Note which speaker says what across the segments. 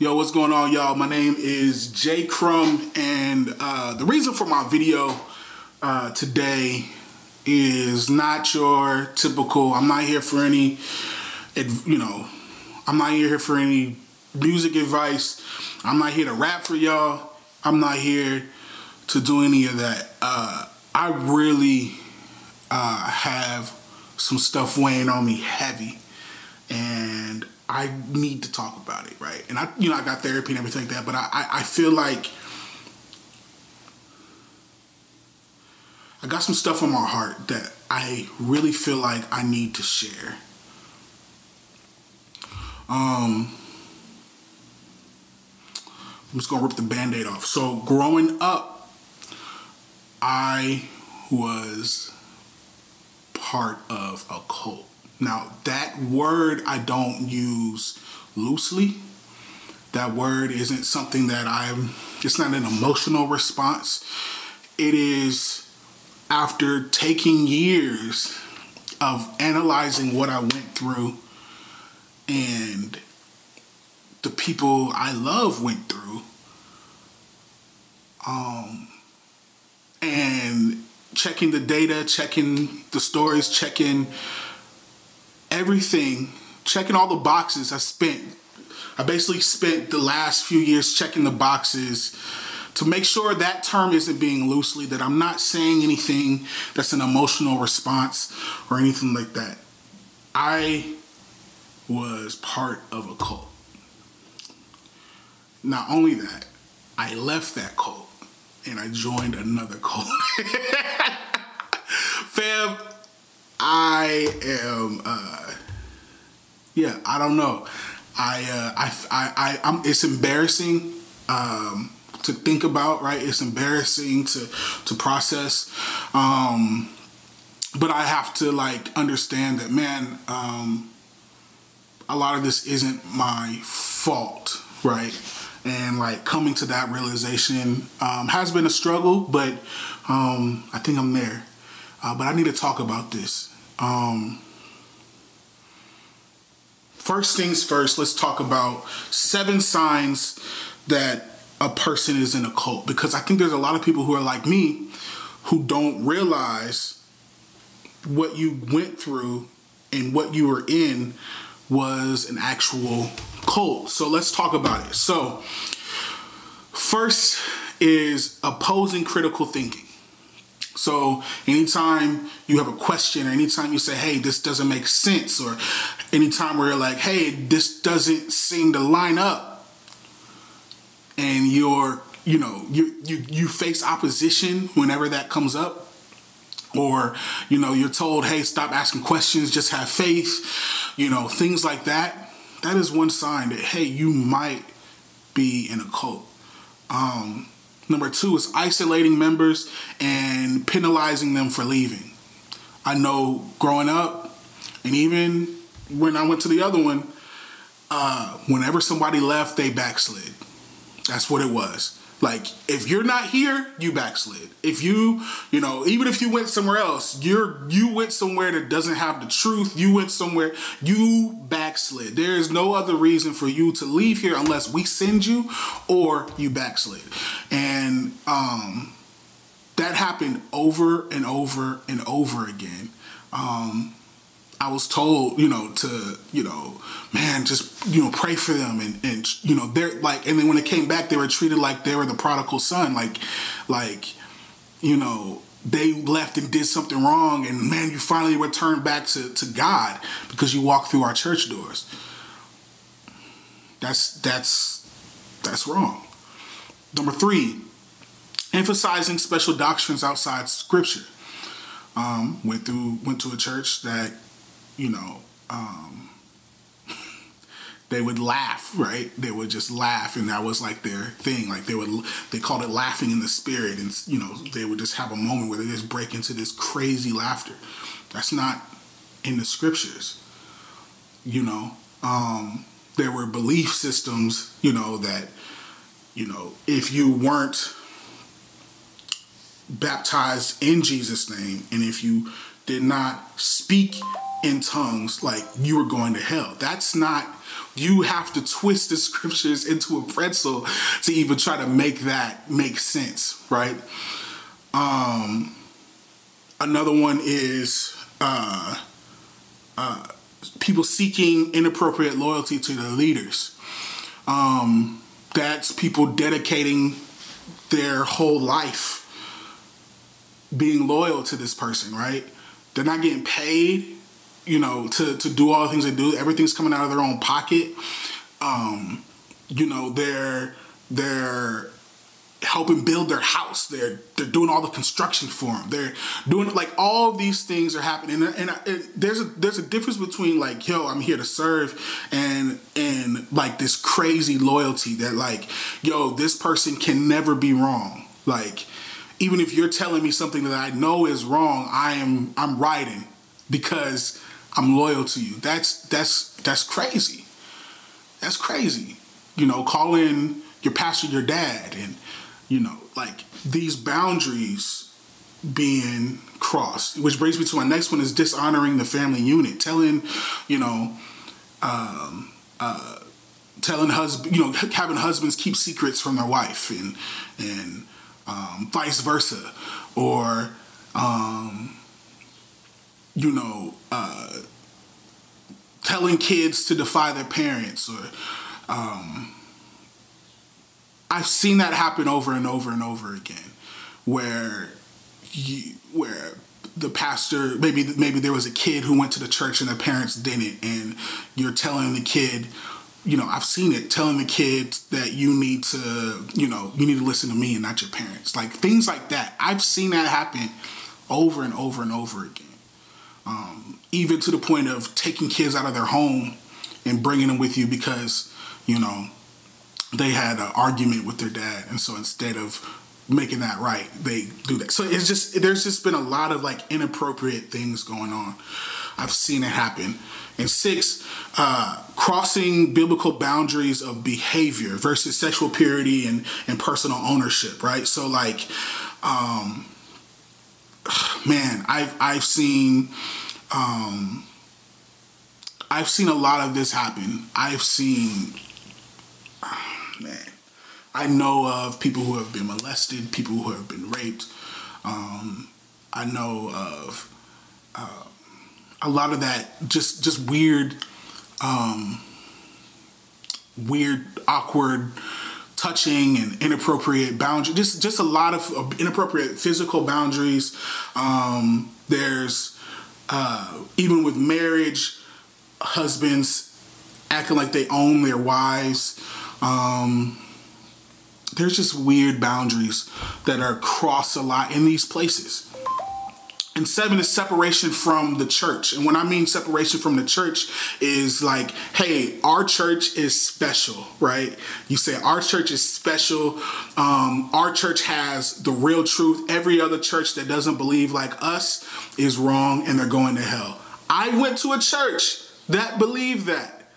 Speaker 1: Yo, what's going on, y'all? My name is J. Crum, and uh, the reason for my video uh, today is not your typical. I'm not here for any, you know, I'm not here for any music advice. I'm not here to rap for y'all. I'm not here to do any of that. Uh, I really uh, have some stuff weighing on me heavy, and I need to talk about it, right? And I, you know, I got therapy and everything like that, but I, I, I feel like I got some stuff on my heart that I really feel like I need to share. Um, I'm just gonna rip the band-aid off. So growing up, I was part of a cult. Now, that word I don't use loosely. That word isn't something that I'm, it's not an emotional response. It is after taking years of analyzing what I went through and the people I love went through. Um, and checking the data, checking the stories, checking everything, checking all the boxes. I spent, I basically spent the last few years checking the boxes to make sure that term isn't being loosely, that I'm not saying anything that's an emotional response or anything like that. I was part of a cult. Not only that, I left that cult and I joined another cult. Fam, I am, uh, yeah, I don't know. I, uh, I, I, I, I'm, it's embarrassing, um, to think about, right? It's embarrassing to, to process. Um, but I have to like understand that, man, um, a lot of this isn't my fault, right? And like coming to that realization um, has been a struggle, but um, I think I'm there. Uh, but I need to talk about this. Um, first things first, let's talk about seven signs that a person is in a cult. Because I think there's a lot of people who are like me who don't realize what you went through and what you were in was an actual cult. So let's talk about it. So, first is opposing critical thinking. So anytime you have a question, or anytime you say, "Hey, this doesn't make sense," or anytime where you're like, "Hey, this doesn't seem to line up," and you're, you know, you you you face opposition whenever that comes up, or you know, you're told, "Hey, stop asking questions, just have faith," you know, things like that. That is one sign that hey, you might be in a cult. Um, Number two is isolating members and penalizing them for leaving. I know growing up, and even when I went to the other one, uh, whenever somebody left, they backslid. That's what it was. Like if you're not here, you backslid. If you, you know, even if you went somewhere else, you're you went somewhere that doesn't have the truth. You went somewhere you backslid. There is no other reason for you to leave here unless we send you or you backslid. And um that happened over and over and over again. Um I was told, you know, to, you know, man, just, you know, pray for them and, and, you know, they're like, and then when it came back, they were treated like they were the prodigal son. Like, like, you know, they left and did something wrong and man, you finally returned back to, to God because you walked through our church doors. That's, that's, that's wrong. Number three, emphasizing special doctrines outside scripture. Um, went through, went to a church that you know, um, they would laugh, right? They would just laugh, and that was like their thing. Like they would, they called it laughing in the spirit, and you know, they would just have a moment where they just break into this crazy laughter. That's not in the scriptures. You know, um, there were belief systems, you know, that, you know, if you weren't baptized in Jesus' name, and if you did not speak in tongues like you were going to hell. That's not you have to twist the scriptures into a pretzel to even try to make that make sense, right? Um, another one is uh, uh, people seeking inappropriate loyalty to their leaders. Um, that's people dedicating their whole life being loyal to this person, right? They're not getting paid, you know, to, to do all the things they do. Everything's coming out of their own pocket. Um, you know, they're they're helping build their house. They're they're doing all the construction for them. They're doing like all these things are happening. And, and, and, there's a there's a difference between like yo, I'm here to serve, and and like this crazy loyalty that like yo, this person can never be wrong. Like even if you're telling me something that I know is wrong, I am I'm riding because I'm loyal to you. That's that's that's crazy. That's crazy. You know, calling your pastor your dad and you know, like these boundaries being crossed. Which brings me to my next one is dishonoring the family unit. Telling, you know, um, uh, telling husband, you know, having husbands keep secrets from their wife and and um, vice versa, or um, you know, uh, telling kids to defy their parents, or um, I've seen that happen over and over and over again, where you, where the pastor maybe maybe there was a kid who went to the church and their parents didn't, and you're telling the kid you know, I've seen it telling the kids that you need to, you know, you need to listen to me and not your parents. Like things like that. I've seen that happen over and over and over again. Um, even to the point of taking kids out of their home and bringing them with you because, you know, they had an argument with their dad. And so instead of making that right, they do that. So it's just, there's just been a lot of like inappropriate things going on. I've seen it happen. And six, uh, crossing biblical boundaries of behavior versus sexual purity and, and personal ownership, right? So, like, um, man, I've, I've seen. Um, I've seen a lot of this happen. I've seen, man, I know of people who have been molested, people who have been raped. Um, I know of uh, a lot of that just just weird um, weird awkward touching and inappropriate boundaries just just a lot of inappropriate physical boundaries. Um, there's uh, even with marriage husbands acting like they own their wives um, there's just weird boundaries that are crossed a lot in these places and seven is separation from the church. And when I mean separation from the church is like, hey, our church is special, right? You say our church is special. Um, our church has the real truth. Every other church that doesn't believe like us is wrong and they're going to hell. I went to a church that believed that,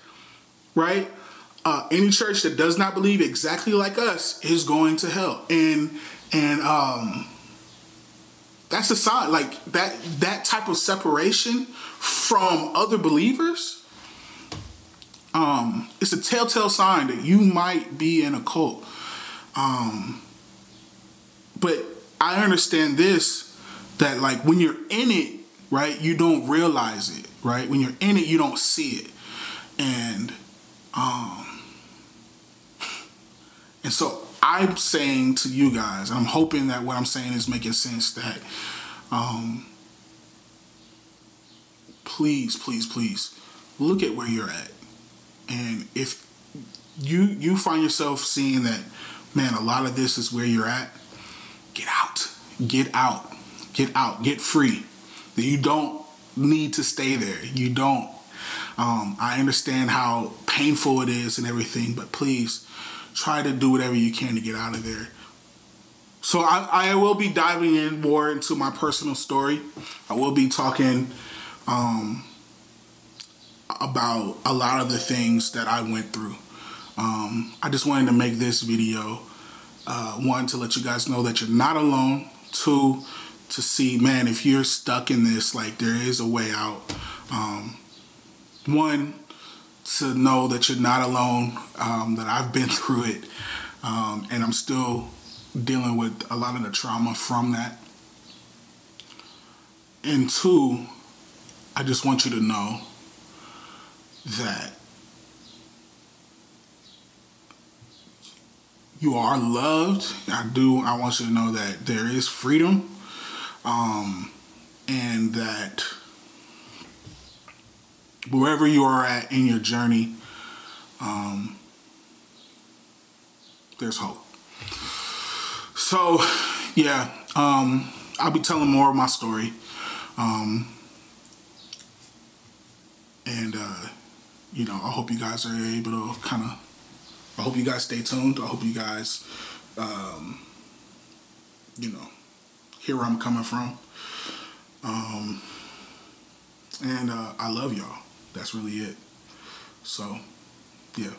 Speaker 1: right? Uh, any church that does not believe exactly like us is going to hell. And and um that's a sign like that that type of separation from other believers um it's a telltale sign that you might be in a cult. Um but i understand this that like when you're in it right you don't realize it right? When you're in it you don't see it. And um and so I'm saying to you guys, and I'm hoping that what I'm saying is making sense that um, please, please, please look at where you're at. And if you you find yourself seeing that, man, a lot of this is where you're at, get out. Get out. Get out. Get free. That you don't need to stay there. You don't. Um, I understand how painful it is and everything, but please try to do whatever you can to get out of there. So I, I will be diving in more into my personal story. I will be talking um, about a lot of the things that I went through. Um, I just wanted to make this video, uh, one, to let you guys know that you're not alone. Two, to see, man, if you're stuck in this, like there is a way out. Um, one, to know that you're not alone, um, that I've been through it, um, and I'm still dealing with a lot of the trauma from that. And two, I just want you to know that you are loved. I do. I want you to know that there is freedom, um, and that wherever you are at in your journey, um, there's hope. So, yeah, um, I'll be telling more of my story. Um, and, uh, you know, I hope you guys are able to kind of I hope you guys stay tuned. I hope you guys, um, you know, hear where I'm coming from. Um, and uh, I love y'all. That's really it. So, yeah.